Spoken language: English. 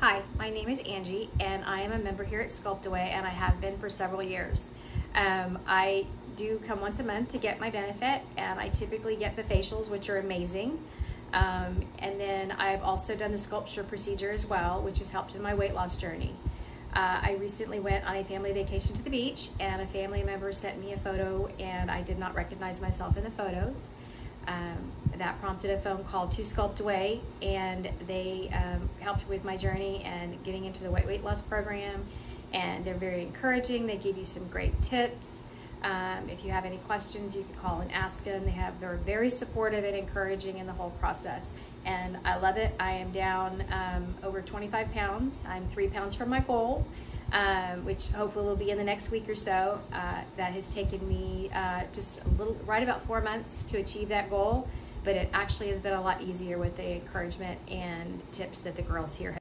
Hi, my name is Angie, and I am a member here at Sculptaway, and I have been for several years. Um, I do come once a month to get my benefit, and I typically get the facials, which are amazing. Um, and then I've also done the SculpSure procedure as well, which has helped in my weight loss journey. Uh, I recently went on a family vacation to the beach, and a family member sent me a photo, and I did not recognize myself in the photos. Um, that prompted a phone call to Sculptaway, and they um, helped with my journey and getting into the weight weight loss program. And they're very encouraging. They give you some great tips. Um, if you have any questions, you can call and ask them. They have they're very supportive and encouraging in the whole process, and I love it. I am down um, over 25 pounds. I'm three pounds from my goal, um, which hopefully will be in the next week or so. Uh, that has taken me uh, just a little, right about four months to achieve that goal, but it actually has been a lot easier with the encouragement and tips that the girls here. have